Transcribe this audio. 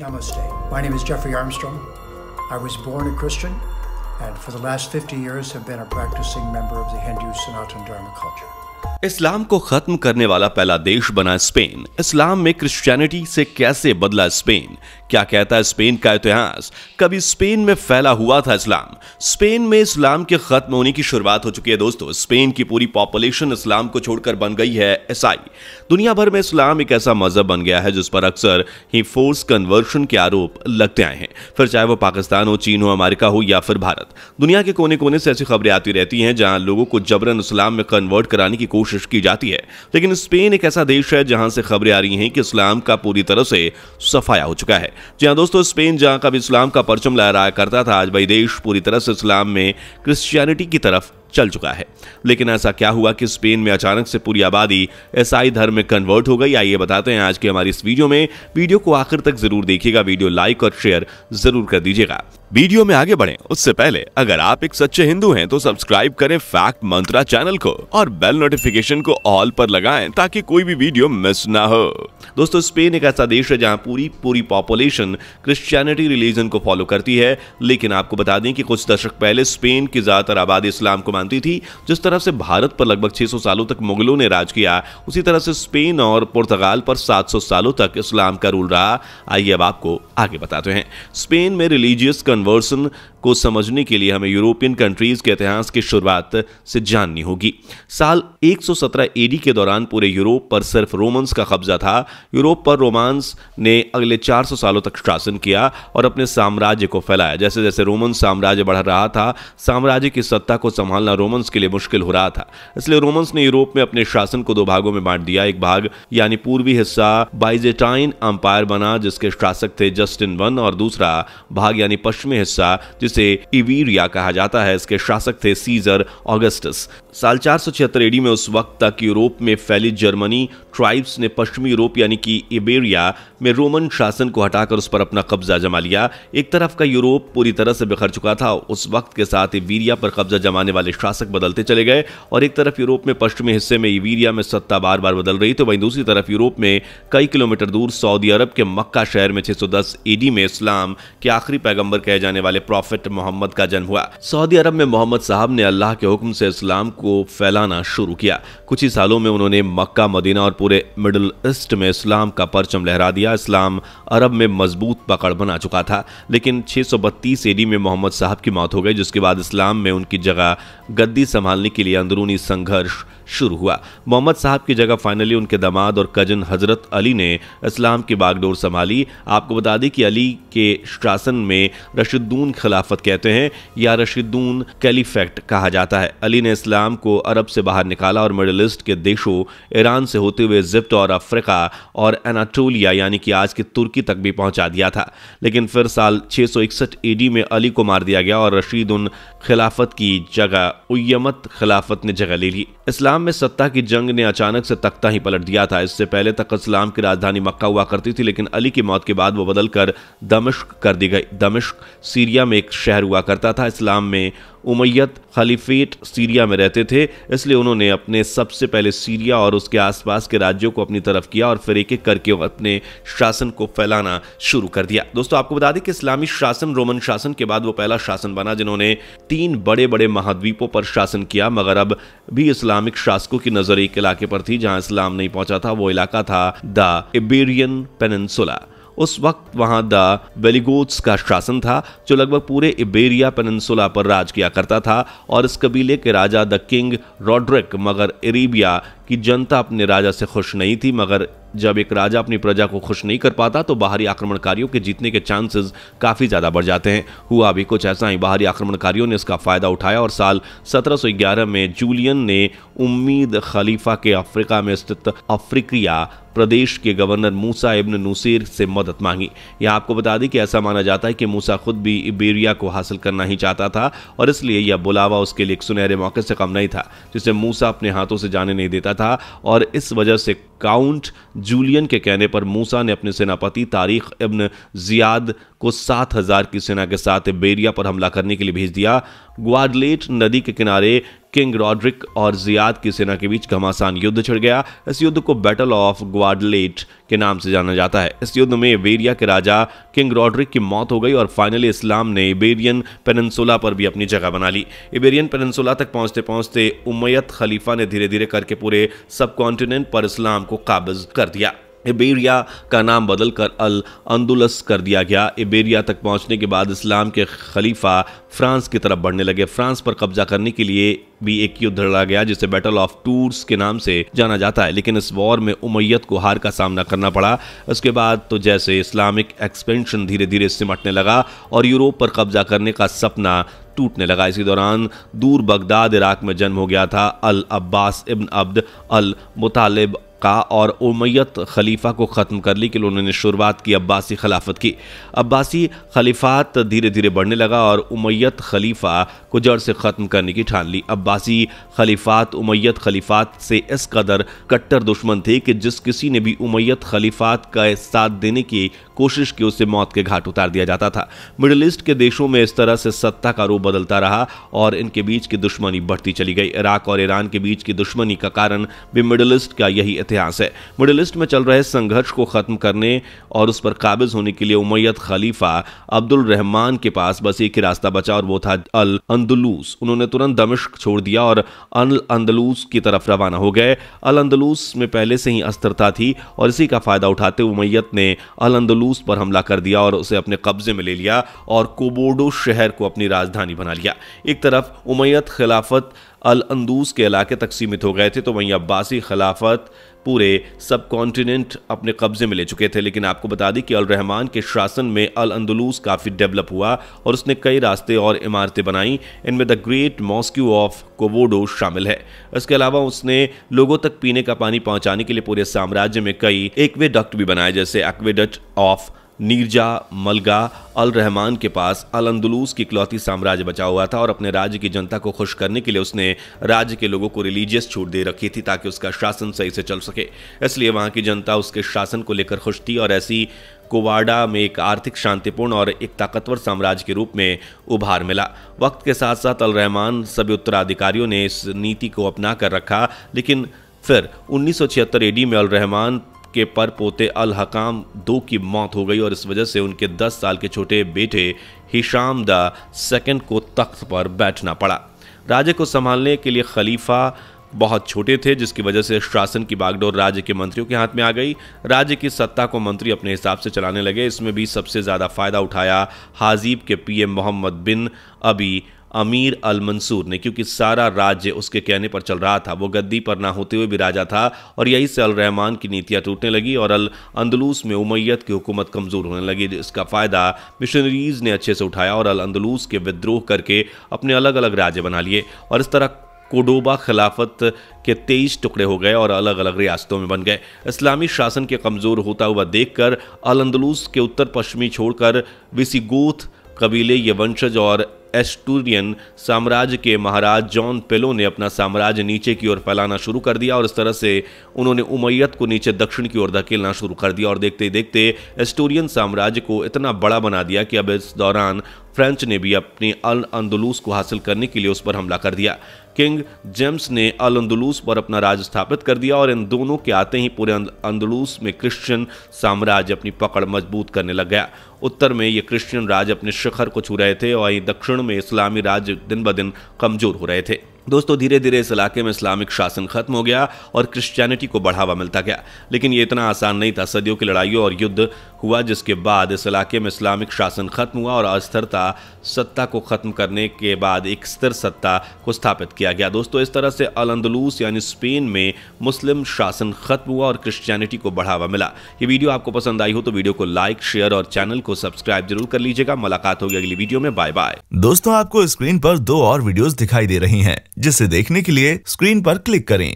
Namaste. My name is Jeffrey Armstrong. I was born a Christian and for the last 50 years have been a practicing member of the Hindu Sanatana Dharma culture. इस्लाम को खत्म करने वाला पहला देश बना Spain. इस्लाम में Christianity से कैसे बदला स्पेन? क्या कहता है स्पेन का इतिहास? कभी स्पेन में फैला हुआ था इस्लाम। स्पेन में इस्लाम के खत्म होने की शुरुआत हो चुकी है दोस्तों। स्पेन की पूरी पॉपुलेशन इस्लाम को छोड़कर बन गई है ईसाई दुनिया भर में इस्लाम एक ऐसा मज़हब बन गया है जिस पर अक्सर ही फोर्स कन्वर्शन के आरोप लगते आए हैं। फिर चाहे वो पाकिस्तान हो, चीन हो, अमेरिका हो या फिर भारत। दुनिया के कोने कोने से ऐसी खबरें आती रहती हैं जहाँ लोगों को जबरन इस्लाम में कन्वर्ट कराने की कोशिश की जाती है। लेकिन स्पेन एक ऐसा देश है जहाँ से खबरें आ रही हैं कि इस्लाम का पूरी तरह से सफाया हो चुका है। जी हाँ दोस्तों, स्पेन, जहाँ कभी इस्लाम का परचम लहराया करता था, आज भाई देश पूरी तरह से इस्लाम में क्रिश्चियनिटी की तरफ़ चल चुका है। लेकिन ऐसा क्या हुआ कि स्पेन में अचानक से पूरी आबादी ईसाई धर्म में कन्वर्ट हो गई? आइए बताते हैं आज की हमारी इस वीडियो में। वीडियो को आखिर तक ज़रूर देखिएगा। वीडियो लाइक और शेयर ज़रूर कर दीजिएगा। वीडियो में आगे बढ़ें। उससे पहले, अगर आप एक सच्चे हिंदू हैं तो सब्सक्राइब करें फैक्ट मंत्रा चैनल को और बेल नोटिफिकेशन को ऑल पर लगाएँ ताकि कोई भी वीडियो मिस ना हो। दोस्तों, स्पेन एक ऐसा देश है जहाँ पूरी पूरी पॉपुलेशन क्रिश्चियनिटी रिलीजन को फॉलो करती है। लेकिन आपको बता दें कि कुछ दशक पहले स्पेन की ज़्यादातर आबादी इस्लाम को मानती थी, जिस तरह से भारत पर लगभग 600 सालों तक मुगलों ने राज किया, उसी तरह से स्पेन और पुर्तगाल पर 700 सालों तक इस्लाम का रूल रहा। आइए अब आपको आगे बताते हैं। स्पेन में रिलीजियस कन्वर्सन को समझने के लिए हमें यूरोपियन कंट्रीज़ के इतिहास की शुरुआत से जाननी होगी। साल 117 एडी के दौरान पूरे यूरोप पर सिर्फ़ रोमन्स का कब्जा था यूरोप पर रोमांस ने अगले 400 सालों तक शासन किया और अपने साम्राज्य को फैलाया। जैसे जैसे रोमन साम्राज्य बढ़ रहा था, साम्राज्य की सत्ता को संभालना रोमन्स के लिए मुश्किल हो रहा था। इसलिए रोमन्स ने यूरोप में अपने शासन को दो भागों में बांट दिया। एक भाग, यानी पूर्वी हिस्सा, बाइजेटाइन अंपायर बना, जिसके शासक थे जस्टिन वन, और दूसरा भाग, यानी पश्चिमी हिस्सा, जिसे इवीरिया कहा जाता है। इसके शासक थे सीजर ऑगस्टस। साल चार सौ में उस वक्त तक यूरोप में फैली जर्मनी ट्राइब्स ने पश्चिमी यूरोप यानी कि इबेरिया में रोमन शासन को हटाकर उस पर अपना कब्जा जमा लिया। एक तरफ़ का यूरोप पूरी तरह से बिखर चुका था, उस वक्त के साथ इबेरिया पर कब्जा जमाने वाले शासक बदलते चले गए और एक तरफ़ यूरोप में पश्चिमी हिस्से में इबेरिया में सत्ता बार बार बदल रही तो वहीं दूसरी तरफ़ यूरोप में कई किलोमीटर दूर सऊदी अरब के मक्का शहर में 610 एडी में इस्लाम के आखिरी पैगंबर कहे जाने वाले प्रॉफिट मोहम्मद का जन्म हुआ। सऊदी अरब में मोहम्मद साहब ने अल्लाह के हुक्म से इस्लाम को फैलाना शुरू किया। कुछ ही सालों में उन्होंने मक्का, मदीना और पूरे मिडिल ईस्ट में इस्लाम का परचम लहरा दिया। इस्लाम अरब में मज़बूत पकड़ बना चुका था। लेकिन 632 एडी में मोहम्मद साहब की मौत हो गई, जिसके बाद इस्लाम में उनकी जगह गद्दी संभालने के लिए अंदरूनी संघर्ष शुरू हुआ। मोहम्मद साहब की जगह फाइनली उनके दामाद और कज़न हज़रत अली ने इस्लाम की बागडोर संभाली। आपको बता दें कि अली के शासन में रशीदून खिलाफत कहते हैं, या रशीदून कैलीफेक्ट कहा जाता है। अली ने इस्लाम को अरब से बाहर निकाला और मिडल ईस्ट के देशों, ईरान से होते हुए जिप्ट और अफ्रीका और एनाटोलिया यानी कि आज की तुर्की तक भी पहुँचा दिया था। लेकिन फिर साल छः सौ में अली को मार दिया गया और रशीद उन खिलाफत की जगह उयमत खिलाफत ने जगह ले ली। इस्लाम में सत्ता की जंग ने अचानक से तख्ता ही पलट दिया था। इससे पहले तक इस्लाम की राजधानी मक्का हुआ करती थी, लेकिन अली की मौत के बाद वो बदलकर दमिश्क कर दी गई। दमिश्क, सीरिया में एक शहर हुआ करता था। इस्लाम में उमैयत खलीफेट सीरिया में रहते थे, इसलिए उन्होंने अपने सबसे पहले सीरिया और उसके आसपास के राज्यों को अपनी तरफ़ किया और फिर एक एक करके अपने शासन को फैलाना शुरू कर दिया। दोस्तों, आपको बता दें कि इस्लामी शासन, रोमन शासन के बाद वो पहला शासन बना जिन्होंने तीन बड़े बड़े महाद्वीपों पर शासन किया, मगर अब भी इस्लामिक शासकों की नज़र एक इलाके पर थी जहाँ इस्लाम नहीं पहुँचा था, वो इलाका था द इबेरियन पेनसुला उस वक्त वहाँ द वेलिगोट्स का शासन था, जो लगभग पूरे इबेरिया पेनसुला पर राज किया करता था, और इस कबीले के राजा द किंग रॉड्रिक मगर इरीबिया की जनता अपने राजा से खुश नहीं थी, मगर जब एक राजा अपनी प्रजा को खुश नहीं कर पाता तो बाहरी आक्रमणकारियों के जीतने के चांसेस काफ़ी ज़्यादा बढ़ जाते हैं। हुआ भी कुछ ऐसा ही, बाहरी आक्रमणकारियों ने इसका फ़ायदा उठाया और साल 1711 में जूलियन ने उम्मीद खलीफा के अफ्रीका में स्थित अफ्रीकिया प्रदेश के गवर्नर मूसा इब्न नुसीर से मदद मांगी। यह आपको बता दें कि ऐसा माना जाता है कि मूसा खुद भी इबेरिया को हासिल करना ही चाहता था, और इसलिए यह बुलावा उसके लिए एक सुनहरे मौके से कम नहीं था, जिसे मूसा अपने हाथों से जाने नहीं देता था, और इस वजह से काउंट जूलियन के कहने पर मूसा ने अपने सेनापति तारीख इब्न जियाद को सात हज़ार की सेना के साथ बेरिया पर हमला करने के लिए भेज दिया। ग्वाडलेट नदी के किनारे किंग रॉड्रिक और जियाद की सेना के बीच घमासान युद्ध छिड़ गया। इस युद्ध को बैटल ऑफ़ ग्वाडलेट के नाम से जाना जाता है। इस युद्ध में इबेरिया के राजा किंग रॉड्रिक की मौत हो गई और फाइनली इस्लाम ने इबेरियन पेनसुला पर भी अपनी जगह बना ली। इबेरियन पेनसुला तक पहुँचते पहुँचते उमैयत खलीफा ने धीरे धीरे करके पूरे सब कॉन्टिनेंट पर इस्लाम को काबिज कर दिया। इबेरिया का नाम बदलकर अल अंदुलस कर दिया गया। इबेरिया तक पहुँचने के बाद इस्लाम के खलीफा फ्रांस की तरफ़ बढ़ने लगे। फ्रांस पर कब्जा करने के लिए भी एक युद्ध लड़ा गया, जिसे बैटल ऑफ़ टूर्स के नाम से जाना जाता है। लेकिन इस वॉर में उमैयत को हार का सामना करना पड़ा। उसके बाद तो जैसे इस्लामिक एक्सपेंशन धीरे धीरे सिमटने लगा और यूरोप पर कब्जा करने का सपना टूटने लगा। इसी दौरान दूर बगदाद, इराक में जन्म हो गया था अल अब्बास इब्न अब्द अल मुतालिब का और उमैयत खलीफा को ख़त्म करने के लिए उन्होंने शुरुआत की अब्बासी खिलाफत की। अब्बासी खलीफात धीरे धीरे बढ़ने लगा और उमैयत खलीफा को जड़ से ख़त्म करने की ठान ली। अब्बासी खलीफात, उमैयत खलीफात से इस कदर कट्टर दुश्मन थे कि जिस किसी ने भी उमैयत खलीफात का साथ देने की कोशिश की, उसे मौत के घाट उतार दिया जाता था। मिडल ईस्ट के देशों में इस तरह से सत्ता का रूप बदलता रहा और इनके बीच की दुश्मनी बढ़ती चली गई। इराक और ईरान के बीच की दुश्मनी का कारण भी मिडल ईस्ट का यही इतिहास है। मिडिल ईस्ट में चल रहे संघर्ष को खत्म करने और उस पर काबिज होने के लिए उमैयद खलीफा अब्दुल रहमान के पास बस एक ही रास्ता बचा और वो था अल अंदलूस उन्होंने तुरंत दमिश्क छोड़ दिया और अल अंदलूस की तरफ़ रवाना हो गए। अल अंदलूस में पहले से ही अस्थिरता थी और इसी का फ़ायदा उठाते उमैयत ने अल अंदलूस पर हमला कर दिया और उसे अपने कब्जे में ले लिया और कोबोडो शहर को अपनी राजधानी बना लिया। एक तरफ़ उमैयत खिलाफत अल अंदूस के इलाके तक सीमित हो गए थे तो वहीं अब्बासी खिलाफत पूरे सब कॉन्टिनेंट अपने कब्जे में ले चुके थे। लेकिन आपको बता दें कि अल रहमान के शासन में अल अंदलूस काफ़ी डेवलप हुआ और उसने कई रास्ते और इमारतें बनाई। इनमें the great mosque of Cordoba शामिल है। इसके अलावा उसने लोगों तक पीने का पानी पहुँचाने के लिए पूरे साम्राज्य में कई एक्वेडक्ट भी बनाए, जैसे एक्वेडक्ट ऑफ़ नीरजा, मलगा अल रहमान के पास अल अंदलूस की इकलौती साम्राज्य बचा हुआ था और अपने राज्य की जनता को खुश करने के लिए उसने राज्य के लोगों को रिलीजियस छूट दे रखी थी ताकि उसका शासन सही से चल सके। इसलिए वहाँ की जनता उसके शासन को लेकर खुश थी और ऐसी कोवाडा में एक आर्थिक शांतिपूर्ण और एक ताकतवर साम्राज्य के रूप में उभार मिला। वक्त के साथ साथ अल रहमान सभी उत्तराधिकारियों ने इस नीति को अपना कर रखा, लेकिन फिर उन्नीस सौ छिहत्तर एडी में अल रहमान के पर पोते अल हकाम दो की मौत हो गई और इस वजह से उनके 10 साल के छोटे बेटे हिशाम द सेकंड को तख्त पर बैठना पड़ा। राज्य को संभालने के लिए खलीफा बहुत छोटे थे, जिसकी वजह से शासन की बागडोर राज्य के मंत्रियों के हाथ में आ गई। राज्य की सत्ता को मंत्री अपने हिसाब से चलाने लगे। इसमें भी सबसे ज़्यादा फ़ायदा उठाया हाजीब के पीएम मोहम्मद बिन अबी अमीर अल मंसूर ने, क्योंकि सारा राज्य उसके कहने पर चल रहा था। वो गद्दी पर ना होते हुए भी राजा था और यही से अल रहमान की नीतियाँ टूटने लगी और अल अंदलूस में उमैयत की हुकूमत कमज़ोर होने लगी। इसका फ़ायदा मिशनरीज ने अच्छे से उठाया और अल अंदलूस के विद्रोह करके अपने अलग अलग राज्य बना लिए और इस तरह कोडोबा खिलाफत के तेईस टुकड़े हो गए और अलग अलग रियासतों में बन गए। इस्लामी शासन के कमज़ोर होता हुआ देखकर अल अंदलूस के उत्तर पश्चिमी छोड़कर विसिगोथ कबीले, ये वंशज और एस्टूरियन साम्राज्य के महाराज जॉन पेलो ने अपना साम्राज्य नीचे की ओर फैलाना शुरू कर दिया और इस तरह से उन्होंने उमैयत को नीचे दक्षिण की ओर धकेलना शुरू कर दिया। और देखते ही देखते एस्टूरियन साम्राज्य को इतना बड़ा बना दिया कि अब इस दौरान फ्रेंच ने भी अपने अल अंदलूस को हासिल करने के लिए उस पर हमला कर दिया। किंग जेम्स ने अल अंदलूस पर अपना राज स्थापित कर दिया और इन दोनों के आते ही पूरे अंदलूस में क्रिश्चियन साम्राज्य अपनी पकड़ मज़बूत करने लग गया। उत्तर में ये क्रिश्चियन राज अपने शिखर को छू रहे थे और दक्षिण में इस्लामी राज्य दिन ब दिन कमज़ोर हो रहे थे। दोस्तों धीरे धीरे इस इलाके में इस्लामिक शासन खत्म हो गया और क्रिश्चियनिटी को बढ़ावा मिलता गया। लेकिन ये इतना आसान नहीं था। सदियों की लड़ाइयों और युद्ध हुआ, जिसके बाद इस इलाके में इस्लामिक शासन खत्म हुआ और अस्थिरता सत्ता को खत्म करने के बाद एक स्थिर सत्ता को स्थापित किया गया। दोस्तों, इस तरह से अल अंदलूस यानी स्पेन में मुस्लिम शासन खत्म हुआ और क्रिश्चियनिटी को बढ़ावा मिला। ये वीडियो आपको पसंद आई हो तो वीडियो को लाइक, शेयर और चैनल को सब्सक्राइब ज़रूर कर लीजिएगा। मुलाकात होगी अगली वीडियो में। बाय बाय दोस्तों, आपको स्क्रीन पर दो और वीडियोस दिखाई दे रही हैं। जिसे देखने के लिए स्क्रीन पर क्लिक करें।